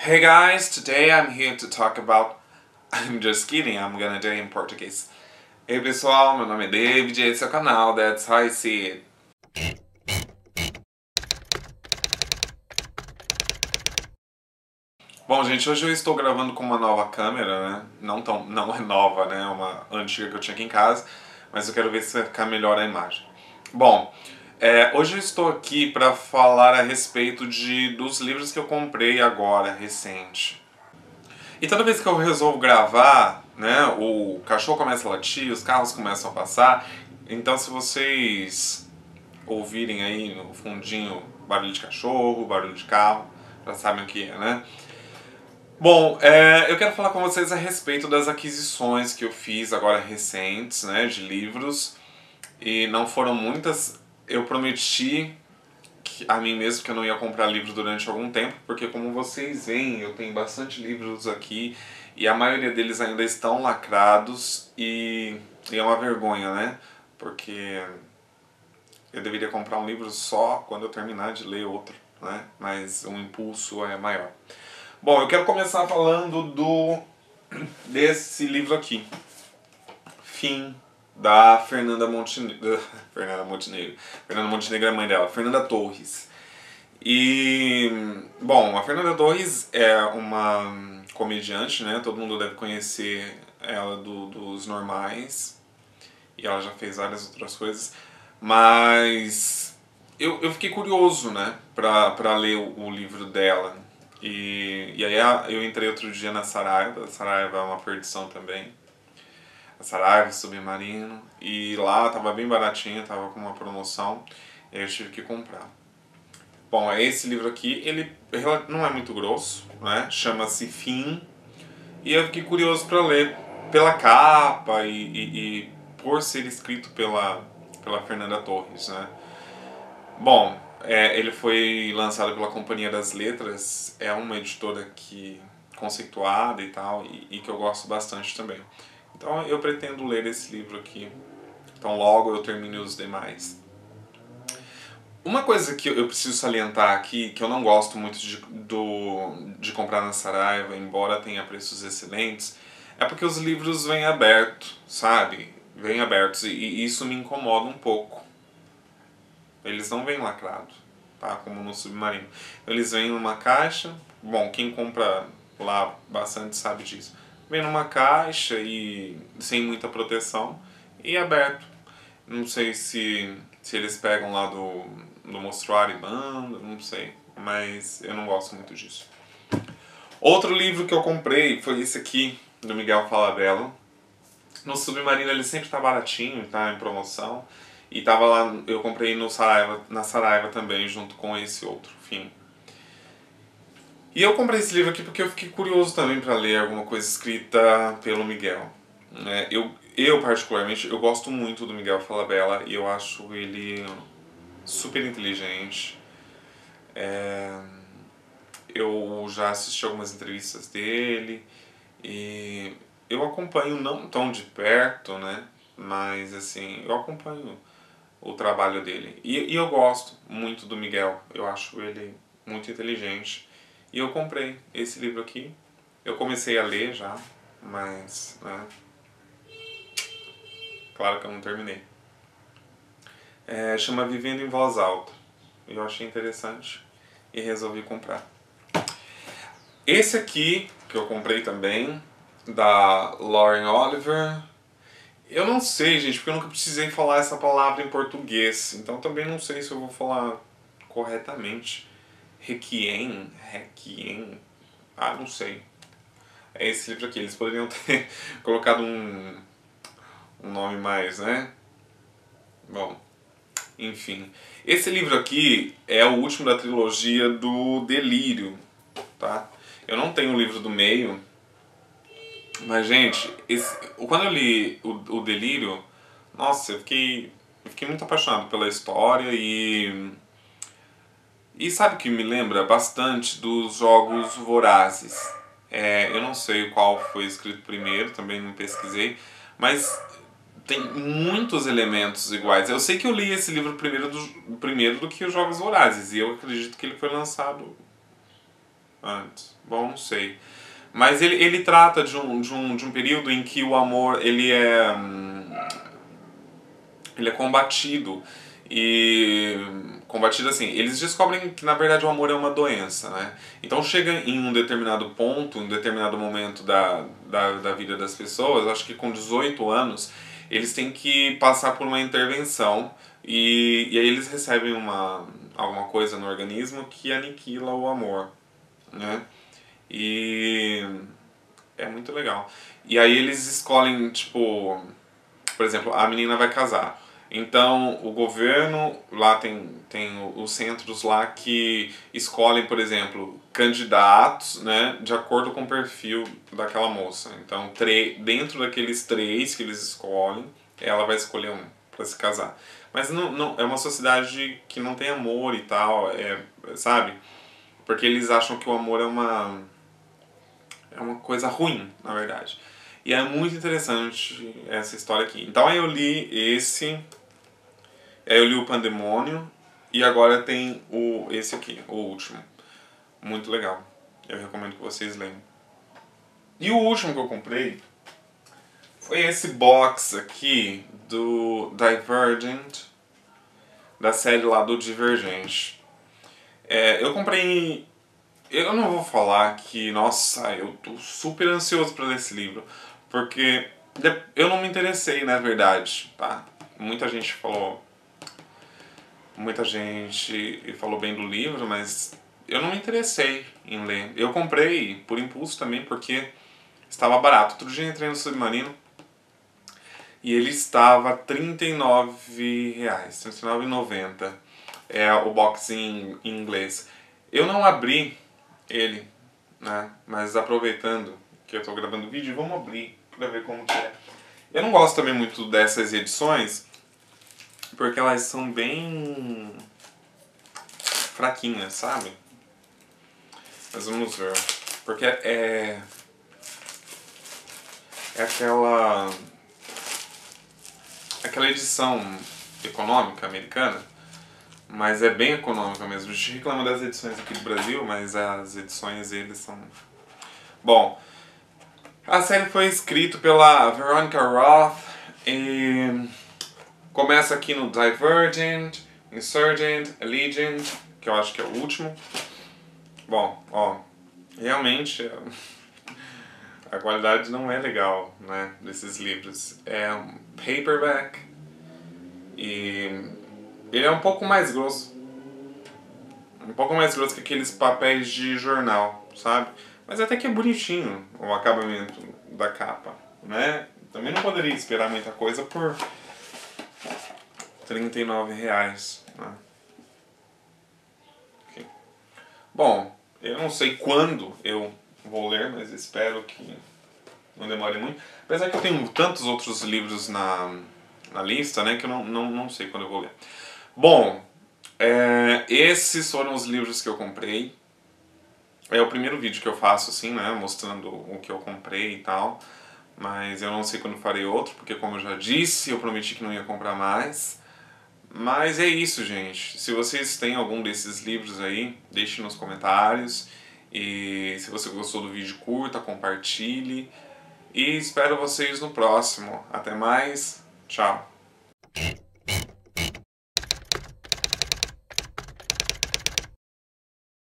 Hey guys, today I'm here to talk about. I'm just kidding, I'm gonna do it in português. Ei pessoal, meu nome é David e esse é o canal That's How I See It. Bom, gente, hoje eu estou gravando com uma nova câmera, né? Não, tão, não é nova, né? É uma antiga que eu tinha aqui em casa, mas eu quero ver se vai ficar melhor a imagem. Bom, é, hoje eu estou aqui para falar a respeito de, dos livros que eu comprei agora, recente. E toda vez que eu resolvo gravar, né, o cachorro começa a latir, os carros começam a passar, então se vocês ouvirem aí no fundinho barulho de cachorro, barulho de carro, já sabem o que é, né? Bom, é, eu quero falar com vocês a respeito das aquisições que eu fiz agora recentes, né, de livros. E não foram muitas. Eu prometi a mim mesmo que eu não ia comprar livro durante algum tempo, porque como vocês veem, eu tenho bastante livros aqui e a maioria deles ainda estão lacrados e, e é uma vergonha, né? Porque eu deveria comprar um livro só quando eu terminar de ler outro, né? Mas o impulso é maior. Bom, eu quero começar falando do desse livro aqui. Fim da Fernanda Montenegro. Fernanda Montenegro. Fernanda Montenegro é a mãe dela, Fernanda Torres. E bom, a Fernanda Torres é uma comediante, né? Todo mundo deve conhecer ela do, dos normais. E ela já fez várias outras coisas. Mas eu, eu fiquei curioso, né? Pra, pra ler o, o livro dela. E, e aí eu entrei outro dia na Saraiva, a Saraiva é uma perdição também. A Saraiva, Submarino, e lá tava bem baratinho, tava com uma promoção, e eu tive que comprar. Bom, é esse livro aqui, ele não é muito grosso, né? Chama-se Fim, e eu fiquei curioso para ler pela capa e, e, e por ser escrito pela, pela Fernanda Torres, né? Bom, é, ele foi lançado pela Companhia das Letras, é uma editora que conceituada e tal, e, e, que eu gosto bastante também. Então eu pretendo ler esse livro aqui, então logo eu termine os demais. Uma coisa que eu preciso salientar aqui, que eu não gosto muito de, do, de comprar na Saraiva, embora tenha preços excelentes, é porque os livros vêm abertos, sabe? Vêm abertos, e, e isso me incomoda um pouco. Eles não vêm lacrados, tá? Como no submarino. Eles vêm numa caixa. Bom, quem compra lá bastante sabe disso. Vem numa caixa e sem muita proteção e aberto. Não sei se, se eles pegam lá do, do mostruário e banda, não sei. Mas eu não gosto muito disso. Outro livro que eu comprei foi esse aqui, do Miguel Falabella. No Submarino ele sempre tá baratinho, tá em promoção. E tava lá, eu comprei no Saraiva, na Saraiva também, junto com esse outro, fim. E eu comprei esse livro aqui porque eu fiquei curioso também para ler alguma coisa escrita pelo Miguel. É, eu, eu, particularmente, eu gosto muito do Miguel Falabella e eu acho ele super inteligente. É, eu já assisti algumas entrevistas dele e eu acompanho não tão de perto, né? Mas assim, eu acompanho o trabalho dele. E, e eu gosto muito do Miguel, eu acho ele muito inteligente. E eu comprei esse livro aqui. Eu comecei a ler já, mas. Né, claro que eu não terminei. É, chama Vivendo em Voz Alta. Eu achei interessante e resolvi comprar. Esse aqui, que eu comprei também, da Lauren Oliver, eu não sei, gente, porque eu nunca precisei falar essa palavra em português. Então também não sei se eu vou falar corretamente. Requiem, Requiem. Ah, não sei. É esse livro aqui. Eles poderiam ter colocado um, um nome mais, né? Bom, enfim. Esse livro aqui é o último da trilogia do Delírio, tá? Eu não tenho o livro do meio, mas, gente, esse, quando eu li o, o Delírio, nossa, eu fiquei, eu fiquei muito apaixonado pela história e. E sabe que me lembra bastante dos jogos vorazes? É, eu não sei qual foi escrito primeiro, também não pesquisei, mas tem muitos elementos iguais. Eu sei que eu li esse livro primeiro do, primeiro do que os Jogos Vorazes, e eu acredito que ele foi lançado antes. Bom, não sei. Mas ele, ele trata de um, de, um, de um período em que o amor ele é, hum, ele é combatido. E combatido assim, eles descobrem que na verdade o amor é uma doença, né? Então chega em um determinado ponto, em um determinado momento da, da, da vida das pessoas, acho que com 18 anos, eles têm que passar por uma intervenção e, e aí eles recebem uma, alguma coisa no organismo que aniquila o amor, né? E é muito legal. E aí eles escolhem, tipo, por exemplo, a menina vai casar. Então, o governo, lá tem, tem os centros lá que escolhem, por exemplo, candidatos né, de acordo com o perfil daquela moça. Então, dentro daqueles três que eles escolhem, ela vai escolher um para se casar. Mas não, não, é uma sociedade que não tem amor e tal, é, sabe? Porque eles acham que o amor é uma, é uma coisa ruim, na verdade. E é muito interessante essa história aqui. Então aí eu li esse Aí eu li o Pandemônio e agora tem o esse aqui, o último. Muito legal. Eu recomendo que vocês leiam. E o último que eu comprei foi esse box aqui do Divergent, da série lá do Divergente. É, eu comprei. Eu não vou falar que, nossa, eu tô super ansioso para ler esse livro, porque eu não me interessei, na verdade, tá? Muita gente falou, muita gente falou bem do livro, mas eu não me interessei em ler. Eu comprei por impulso também, porque estava barato. Outro dia entrei no Submarino e ele estava R$ 39,00, R$ 39,90. É o box em, inglês. Eu não abri ele, né? Mas aproveitando que eu estou gravando o vídeo, vamos abrir para ver como que é. Eu não gosto também muito dessas edições, porque elas são bem fraquinhas, sabe? Mas vamos ver. Porque é. É aquela. Aquela edição econômica americana. Mas é bem econômica mesmo. A gente reclama das edições aqui do Brasil, mas as edições eles são. Bom, a série foi escrita pela Veronica Roth e Começa aqui no Divergent, Insurgent, Allegiant, que eu acho que é o último. Bom, ó, realmente a qualidade não é legal, né, desses livros. É um paperback e ele é um pouco mais grosso. Um pouco mais grosso que aqueles papéis de jornal, sabe? Mas até que é bonitinho o acabamento da capa, né? Também não poderia esperar muita coisa por 39 reais. Né? Okay. Bom, eu não sei quando eu vou ler, mas espero que não demore muito. Apesar que eu tenho tantos outros livros na, na lista, né, que eu não, não, não sei quando eu vou ler. Bom, é, esses foram os livros que eu comprei. É o primeiro vídeo que eu faço, assim, né, mostrando o que eu comprei e tal. Mas eu não sei quando farei outro, porque como eu já disse, eu prometi que não ia comprar mais. Mas é isso, gente. Se vocês têm algum desses livros aí, deixe nos comentários. E se você gostou do vídeo, curta, compartilhe. E espero vocês no próximo. Até mais. Tchau.